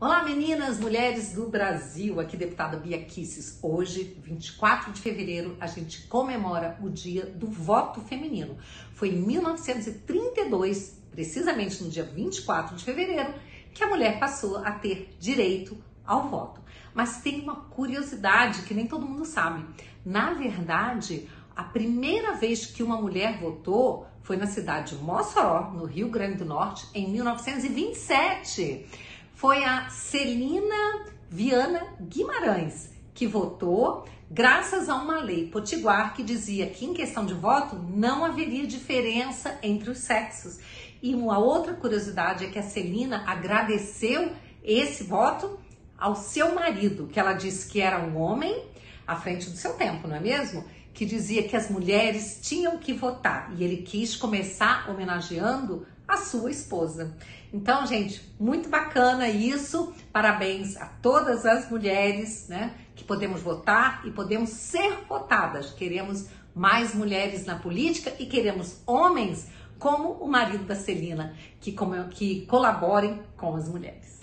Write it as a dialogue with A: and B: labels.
A: Olá meninas, mulheres do Brasil, aqui deputada Bia Kisses. Hoje, 24 de fevereiro, a gente comemora o dia do voto feminino. Foi em 1932, precisamente no dia 24 de fevereiro, que a mulher passou a ter direito ao voto. Mas tem uma curiosidade que nem todo mundo sabe. Na verdade, a primeira vez que uma mulher votou foi na cidade de Mossoró, no Rio Grande do Norte, em 1927 foi a Celina Viana Guimarães, que votou graças a uma lei potiguar que dizia que em questão de voto não haveria diferença entre os sexos. E uma outra curiosidade é que a Celina agradeceu esse voto ao seu marido, que ela disse que era um homem à frente do seu tempo, não é mesmo? Que dizia que as mulheres tinham que votar e ele quis começar homenageando a sua esposa. Então, gente, muito bacana isso. Parabéns a todas as mulheres, né, que podemos votar e podemos ser votadas. Queremos mais mulheres na política e queremos homens como o marido da Celina que, que colaborem com as mulheres.